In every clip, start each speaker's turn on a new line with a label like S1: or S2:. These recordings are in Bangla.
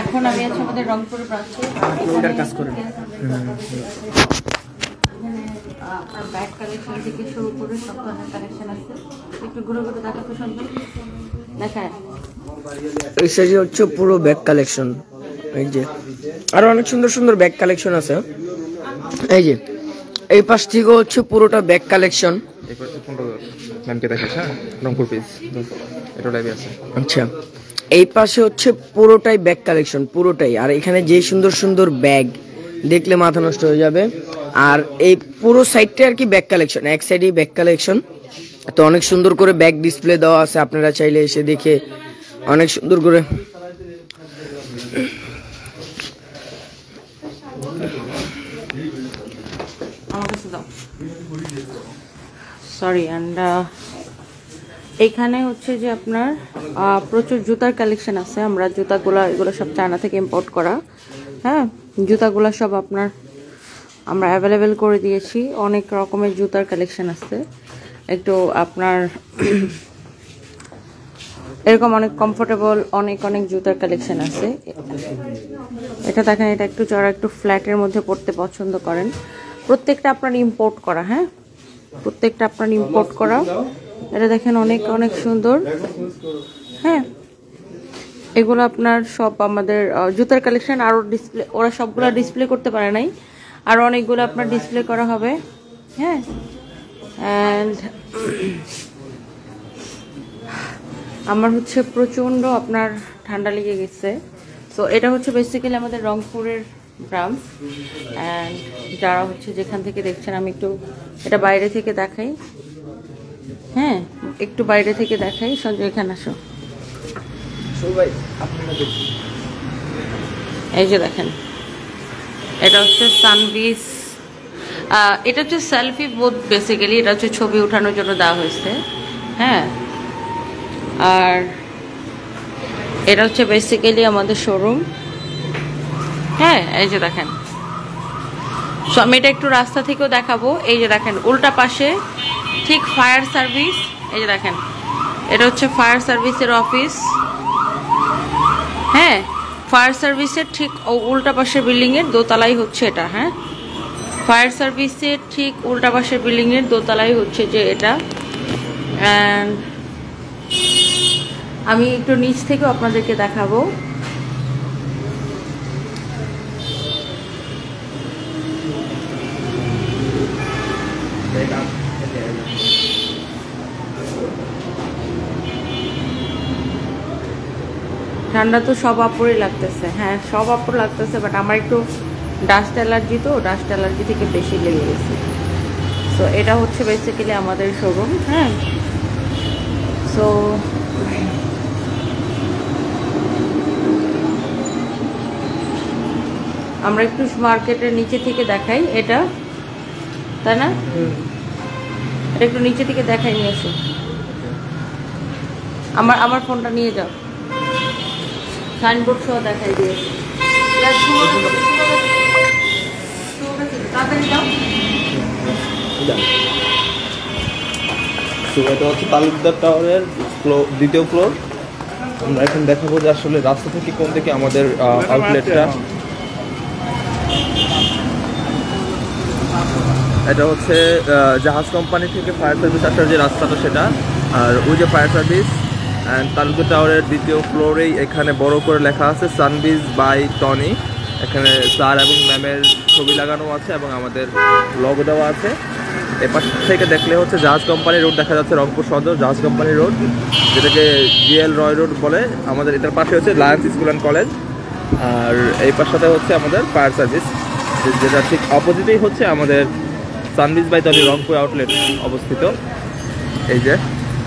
S1: এখন আমি আছি আমাদের রংপুর ব্রাঞ্চে
S2: ওটার কাজ করেন।
S1: আপনার ব্যাগ কালেকশন থেকে শুরু করে সব ধরনের কালেকশন আছে। একটু ঘুরে ঘুরে দেখাতে শুনবে দেখায়।
S2: এই সাইজে হচ্ছে পুরো ব্যাগ কালেকশন এই যে আরও অনেক সুন্দর সুন্দর ব্যাগ কালেকশন আছে। এই যে এই পাশ থেকে হচ্ছে পুরোটা ব্যাগ কালেকশন
S3: ম্যামকে দেখাস রংপুর পিস এটা লাইভে আছে।
S2: আচ্ছা। এই পাশে হচ্ছে পুরোটাই ব্যাগ কালেকশন পুরোটাই। আর এখানে যে সুন্দর সুন্দর ব্যাগ দেখলে মাথা নষ্ট হয়ে যাবে। আর এই পুরো সাইডটা আর কি ব্যাগ কালেকশন এক সাইডেই ব্যাগ কালেকশন তো অনেক সুন্দর করে ব্যাগ ডিসপ্লে দেওয়া আছে, আপনারা চাইলে এসে দেখে অনেক সুন্দর করে।
S1: সরি অ্যান্ড এইখানে হচ্ছে যে আপনার প্রচুর জুতার কালেকশন আছে। আমরা জুতাগুলো, এগুলো সব চায়না থেকে ইম্পোর্ট করা। হ্যাঁ জুতাগুলো সব আপনার আমরা অ্যাভেলেবেল করে দিয়েছি। অনেক রকমের জুতার কালেকশন আছে। একটু আপনার এরকম অনেক কমফোর্টেবল অনেক অনেক জুতার কালেকশন আছে। এটা দেখেন, এটা একটু যারা একটু ফ্ল্যাটের মধ্যে পড়তে পছন্দ করেন, প্রত্যেকটা আপনার ইম্পোর্ট করা হ্যাঁ? প্রত্যেকটা আপনার ইম্পোর্ট করা। এটা দেখেন অনেক অনেক সুন্দর। হ্যাঁ। এগুলো আপনার সব আমাদের জুতার কালেকশন আরও ডিসপ্লে ওরা সবগুলো ডিসপ্লে করতে পারে নাই। আর অনেকগুলো আপনার ডিসপ্লে করা হবে। হ্যাঁ। অ্যান্ড আমার হচ্ছে প্রচণ্ড আপনার ঠান্ডা লেগে গেছে। তো এটা হচ্ছে বেসিক্যালি আমাদের রংপুরের ব্রাঞ্চ অ্যান্ড যারা হচ্ছে যেখান থেকে দেখছেন, আমি একটু এটা বাইরে থেকে দেখাই। হ্যাঁ একটু বাইরে থেকে দেখাই। সঞ্জয় এখানে আসো। এই যে দেখেন এটা হচ্ছে সানভিস এটা হচ্ছে সেলফি বোধ বেসিক্যালি এটা হচ্ছে ছবি ওঠানোর জন্য দেওয়া হয়েছে। হ্যাঁ আর এটা হচ্ছে বেসিক্যালি আমাদের শোরুম হ্যাঁ এই যে দেখেন। সো আমি এটা একটু রাস্তা থেকেও দেখাবো। এই যে দেখেন উল্টা পাশে ঠিক ফায়ার সার্ভিস এই যে দেখেন, এটা হচ্ছে ফায়ার সার্ভিসের অফিস হ্যাঁ ফায়ার সার্ভিসের ঠিক উল্টা পাশের বিল্ডিংয়ের দোতলাই হচ্ছে এটা হ্যাঁ? ফায়ার সার্ভিসের ঠিক উল্টা পাশের বিল্ডিংয়ের দোতলাই হচ্ছে যে এটা। অ্যান্ড আমি একটু নিচ থেকেও আপনাদেরকে দেখাবো। ঠান্ডা তো সব আপুরই লাগতেছে। হ্যাঁ সব আপুর লাগতেছে বাট আমার একটু ডাস্ট অ্যালার্জি তো ডাস্ট অ্যালার্জি থেকে বেশি লেগে গেছে। সো এটা হচ্ছে বেসিক্যালি আমাদের শোরুম হ্যাঁ। সো আমরা একটু মার্কেটের নিচে থেকে দেখাই এটা, তাই না? এটা একটু নিচে থেকে দেখাই নিয়ে আসো। আমার আমার ফোনটা নিয়ে যাও। সাইনবোর্ড সহ দেখাই দিয়েছে
S3: এটা হচ্ছে তালুকদার টাওয়ারের দ্বিতীয় ফ্লোর। আমরা এখন দেখাবো যে আসলে রাস্তা থেকে কোন দিকে আমাদের আউটলেটটা। এটা হচ্ছে জাহাজ কোম্পানি থেকে ফায়ার সার্ভিস আসার যে রাস্তাটা সেটা। আর ওই যে ফায়ার সার্ভিস অ্যান্ড তালুকদার টাওয়ারের দ্বিতীয় ফ্লোরেই এখানে বড় করে লেখা আছে সানবিজ বাই টনি এখানে স্যার এবং ম্যামের ছবি লাগানো আছে এবং আমাদের লগো দেওয়া আছে। এপাশ থেকে দেখলে হচ্ছে জাহাজ কোম্পানি রোড দেখা যাচ্ছে, রংপুর সদর জাহাজ কোম্পানি রোড, যেটাকে জিএল রয় রোড বলে। আমাদের এটার পাশে হচ্ছে লায়ন্স স্কুল অ্যান্ড কলেজ আর এই পাশটাতে হচ্ছে আমাদের ফায়ার সার্ভিস যেটা ঠিক অপোজিটেই হচ্ছে আমাদের Sunbiz by Tony Rangpur outlet অবস্থিত। এই যে।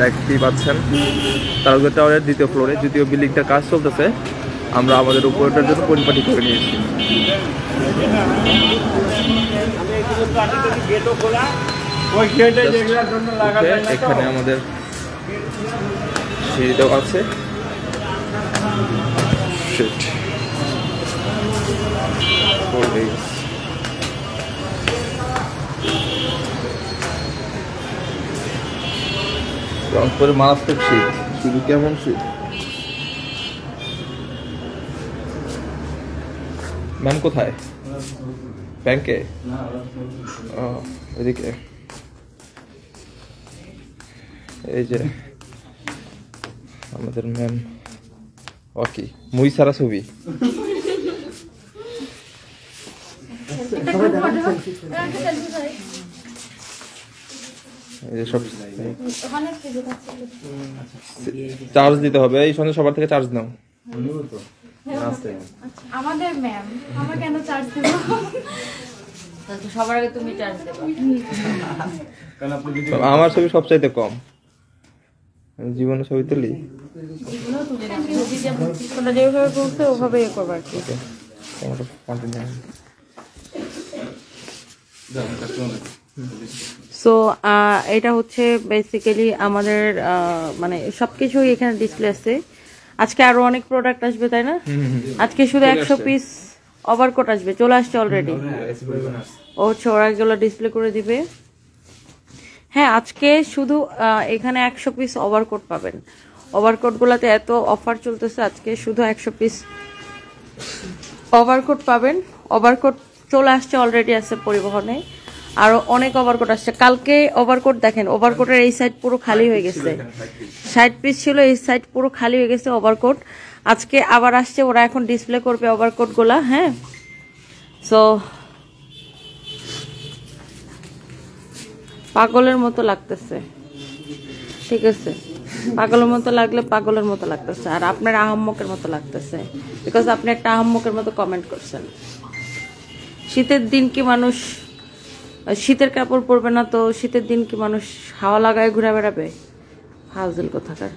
S3: দেখতেই পাচ্ছেন। তারকগড় টাওয়ারের দ্বিতীয় ফ্লোরে দ্বিতীয় বিল্ডিংটার কাজ চলতেছে, আমরা আমাদের উপরটার জন্য পরিপাটি করে নিয়েছি। এখানে আমাদের সিঁড়িটাও আছে। Shit. রংপুরে মারাত্মক শীত। শুধু কেমন শীত? ম্যাম কোথায়? ব্যাংকে? এদিকে। এই যে আমাদের ম্যাম ওকি মুই সারা ছবি। সব চার্জ দিতে হবে। এই সঙ্গে সবার থেকে চার্জ নাও।
S4: আমাদের ম্যাম আমার কেন চার্জ দেবো?
S1: সবার আগে তুমি চার্জ দেবে।
S3: আমার ছবি সবচাইতে কম। জীবনে ছবি তুলি
S1: তোমরা যেভাবে বলছো ওভাবে ইয়ে করব আর কি।
S3: কন্টিনিউ
S1: সো এটা হচ্ছে বেসিক্যালি আমাদের মানে সবকিছুই এখানে ডিসপ্লে আছে। আজকে আরও অনেক প্রোডাক্ট আসবে তাই না? আজকে শুধু একশো পিস ওভারকোট আসবে চলে আসছে অলরেডি ও ওরা ডিসপ্লে করে দিবে। হ্যাঁ আজকে শুধু এখানে একশো পিস ওভারকোট পাবেন। ওভারকোট গুলাতে এত অফার চলতেছে আজকে শুধু একশো পিস ওভারকোট পাবেন। ওভারকোট চলে আসছে অলরেডি আছে পরিবহনে। আরও অনেক ওভারকোট আসছে। কালকে ওভারকোট দেখেন ওভারকোটের এই সাইড পুরো খালি হয়ে গেছে। সাইড পিস ছিল এই সাইড পুরো খালি হয়ে গেছে ওভারকোট আজকে আবার আসছে ওরা এখন ডিসপ্লে করবে ওভারকোটগুলা হ্যাঁ? সো পাগলের মতো লাগতেছে। ঠিক আছে? পাগলের মতো লাগলে পাগলের মতো লাগতেছে আর আপনার আহম্মকের মতো লাগতেছে। বিকজ আপনি একটা আহম্মকের মতো কমেন্ট করছেন। শীতের দিন কি মানুষ শীতের কাপড় পরবে না তো শীতের দিন কি মানুষ হাওয়া লাগায় ঘুরে বেড়াবে? ফাজল কোথাকার।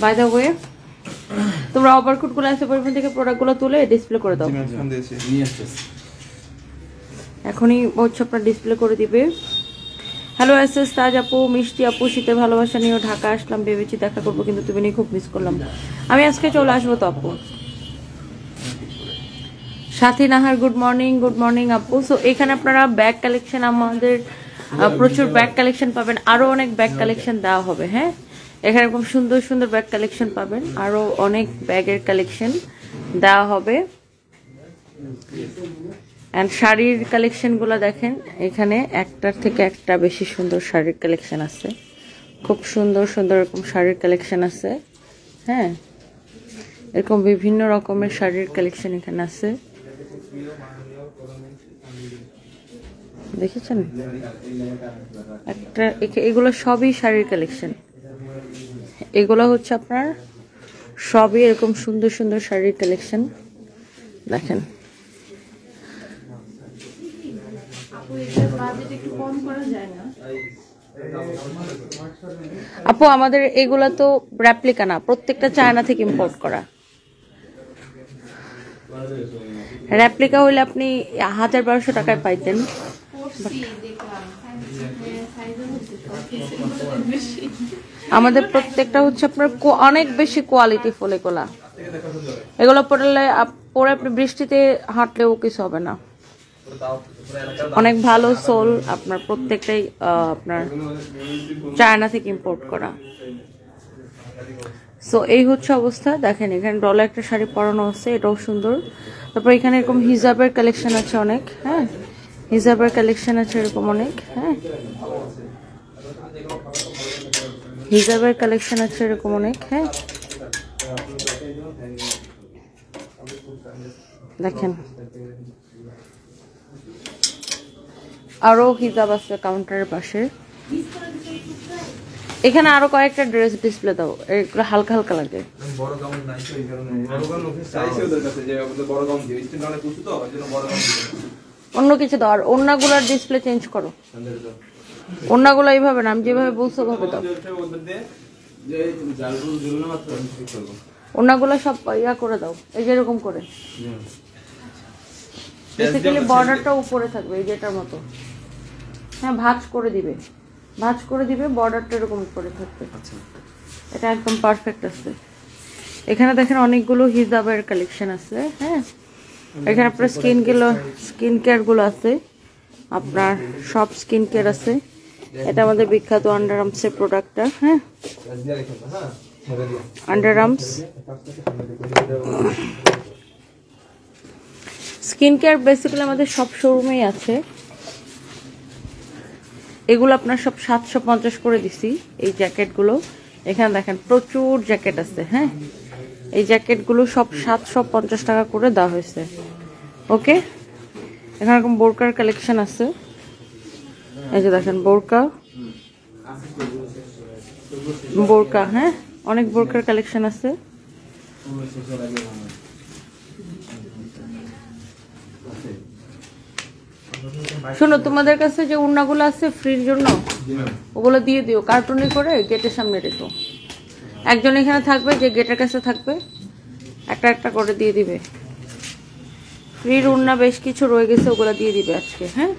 S1: বাই দ্য ওয়ে তোমরা ওভারকোটগুলো আছে পরিমাণ থেকে প্রোডাক্টগুলো তুলে ডিসপ্লে করে দাও। এখনই হচ্ছে আপনার ডিসপ্লে করে দিবে। হ্যালো এস এস তাজ আপু মিষ্টি আপু শীতের ভালোবাসা নিয়েও ঢাকা আসলাম ভেবেছি দেখা করব কিন্তু তুমি নিয়ে খুব মিস করলাম। আমি আজকে চলে আসব তো আপু। Sathi Nahar good morning good morning আপু। সো এখানে আপনারা ব্যাগ কালেকশন আমাদের প্রচুর ব্যাগ কালেকশন পাবেন। আরও অনেক ব্যাগ কালেকশন দেওয়া হবে হ্যাঁ? এখানে এরকম সুন্দর সুন্দর ব্যাগ কালেকশন পাবেন। আরও অনেক ব্যাগের কালেকশন দেওয়া হবে। অ্যান্ড শাড়ির কালেকশনগুলো দেখেন, এখানে একটার থেকে একটা বেশি সুন্দর শাড়ির কালেকশন আছে। খুব সুন্দর সুন্দর এরকম শাড়ির কালেকশন আছে হ্যাঁ? এরকম বিভিন্ন রকমের শাড়ির কালেকশন এখানে আছে। দেখেছেন? একটা একে- এগুলো সবই শাড়ির কালেকশন এগুলো হচ্ছে আপনার সবই এরকম সুন্দর সুন্দর শাড়ির কালেকশন দেখেন। আপু, আমাদের এগুলা তো রেপ্লিকা না, প্রত্যেকটা চায়না থেকে ইম্পোর্ট করা। রেপ্লিকা হইলে আপনি হাজার বারোশো টাকায় পাইতেন। আমাদের প্রত্যেকটা হচ্ছে আপনার অনেক বেশি কোয়ালিটি ফুল এগুলা। এগুলো পড়লে পরে আপনি বৃষ্টিতে হাঁটলেও কিছু হবে না। অনেক ভালো সোল আপনার প্রত্যেকটাই আপনার চায়না থেকে ইম্পোর্ট করা। সো এই হচ্ছে অবস্থা। দেখেন, এখানে ডলে একটা শাড়ি পরানো আছে, এটাও সুন্দর। তারপর এখানে এরকম হিজাবের কালেকশন আছে অনেক হ্যাঁ? হিজাবের কালেকশন আছে এরকম অনেক হ্যাঁ? হিজাবের কালেকশন আছে এরকম অনেক হ্যাঁ? দেখেন। আরও হিজাব আছে কাউন্টারের পাশে। এখানে আরও কয়েকটা ড্রেস ডিসপ্লে দাও। এগুলো হালকা হালকা লাগে। অন্য কিছু দাও, আর অন্যগুলোর ডিসপ্লে চেঞ্জ করো। অন্যগুলো এইভাবে না, আমি যেভাবে বলছো ওভাবে দাও। অন্যগুলো সব ইয়া করে দাও, এই যে এরকম করে। বেসিক্যালি বর্ডারটা উপরে থাকবে, এই যেটার মতো। হ্যাঁ ভাঁজ করে দিবে। ভাঁজ করে দিবে বর্ডারটা এরকম করে থাকবে। এটা একদম পারফেক্ট আছে। এখানে দেখেন অনেকগুলো হিজাবের কালেকশন আছে হ্যাঁ? এখানে আপনার স্কিনগুলো স্কিন কেয়ারগুলো আছে। আপনার সব স্কিন কেয়ার আছে। এটা আমাদের বিখ্যাত আন্ডার আর্মসের প্রোডাক্টটা হ্যাঁ? Under arms skin care basically আমাদের সব শোরুমেই আছে। এগুলো আপনার সব সাতশো পঞ্চাশ করে দিছি, এই জ্যাকেটগুলো। এখানে দেখেন, প্রচুর জ্যাকেট আছে হ্যাঁ? এই জ্যাকেটগুলো সব সাতশো পঞ্চাশ টাকা করে দেওয়া হয়েছে। ওকে? এখানে এরকম বোরকার কালেকশন আছে। এই যে দেখেন, বোরকা। বোরকা হ্যাঁ? অনেক বোরকার কালেকশন আছে। শোনো তোমাদের কাছে যে উন্নাগুলো আছে ফ্রির জন্য ওগুলো দিয়ে দিও কার্টুনে করে গেটের সামনে রেখো। একজন এখানে থাকবে যে গেটের কাছে থাকবে একটা একটা করে দিয়ে দিবে। ফ্রির উন্না বেশ কিছু রয়ে গেছে ওগুলো দিয়ে দিবে আজকে হ্যাঁ?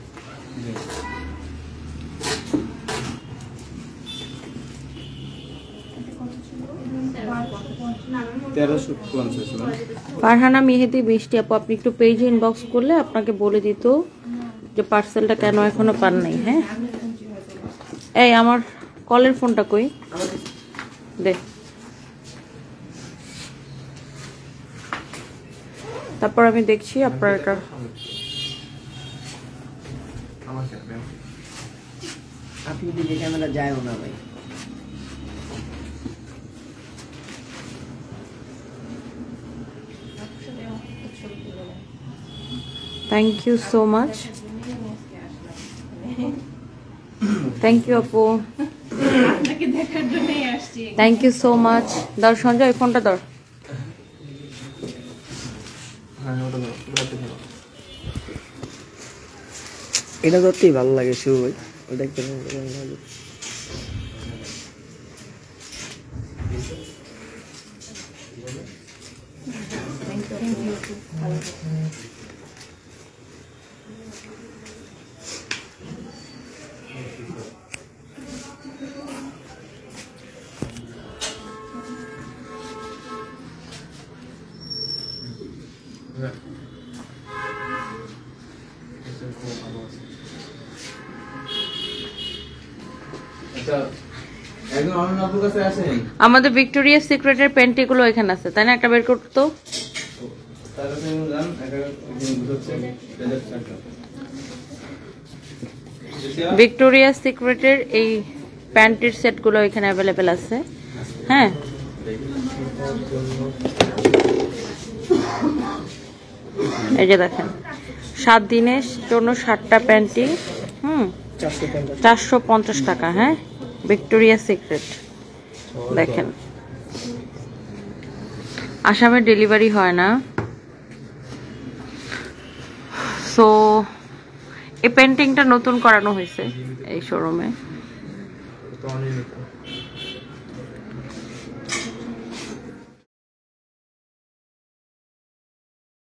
S1: ফারহানা মেহেদি মিষ্টি আপু আপনি একটু পেজে ইনবক্স করলে আপনাকে বলে দিত যে পার্সেলটা কেন এখনও পান নাই হ্যাঁ? এই আমার কলের ফোনটা কই? দে। তারপর আমি দেখছি আপনার এটা।
S2: আপনি দিকে ক্যামেরা যায়ও না ভাই?
S1: Thank you so much thank you আপু
S4: আপনাকে দেখার জন্যই আসছি।
S1: থ্যাংক ইউ সো মাচ দর সঞ্জয় ফোনটা দর
S3: হ্যাঁ।
S2: এটা করতেই ভালো লাগে শুরু ভাই। ওটা দেখতে ভালো লাগে।
S1: আমাদের ভিক্টোরিয়া সিক্রেটের প্যান্টিগুলো এখানে আছে তাই না? একটা বের করতো? ভিক্টোরিয়া সিক্রেটের এই প্যান্টের সেটগুলো এখানে অ্যাভেলেবেল আছে। হ্যাঁ? এই যে দেখেন সাত দিনের জন্য সাতটা প্যান্টি হুম
S2: চারশো
S1: চারশো পঞ্চাশ টাকা হ্যাঁ? Victoria secret. দেখেন। আসামে ডেলিভারি হয় না। সো এই পেন্টিংটা নতুন করানো হয়েছে এই শোরুমে।